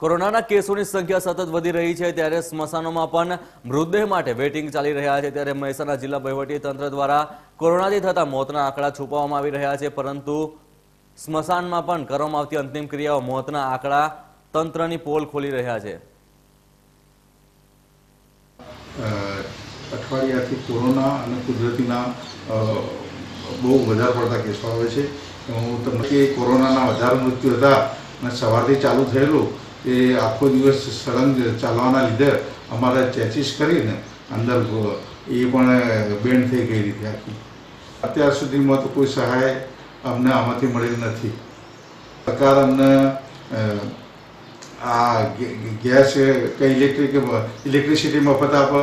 કોરોનાના કેસોની સંખ્યા સતત વધી રહી છે ત્યારે સ્મશાનોમાં પણ મૃતદેહ માટે વેઇટિંગ ચાલી રહ્યા છે ત્યારે મહેસાણા જિલ્લા તંત્ર દ્વારા કોરોનાથી થતા મોતના આંકડા છુપાવવામાં આવી રહ્યા છે, પરંતુ સ્મશાનમાં પણ કરવામાં આવતી અંતિમ ક્રિયાઓ મોતના આંકડા તંત્રની પોલ ખોલી રહ્યા છે. અઠવાડિયાથી કોરોના અને કુદરતીના બહુ વધારે પડતા કેસો આવે છે. હું તમને કે કોરોનાના વધારે મૃત્યુ હતા અને સવારથી ચાલુ થયેલું એ આખો દિવસ સળંગ ચાલવાના લીધે અમારે ચેચીસ કરીને અંદર એ પણ બેન્ડ થઈ ગઈ રીતે આખી. અત્યાર સુધીમાં તો કોઈ સહાય અમને આમાંથી મળેલ નથી. સરકાર અમને આ ગેસ કે ઇલેક્ટ્રિક, ઇલેક્ટ્રિસિટી મફત આપે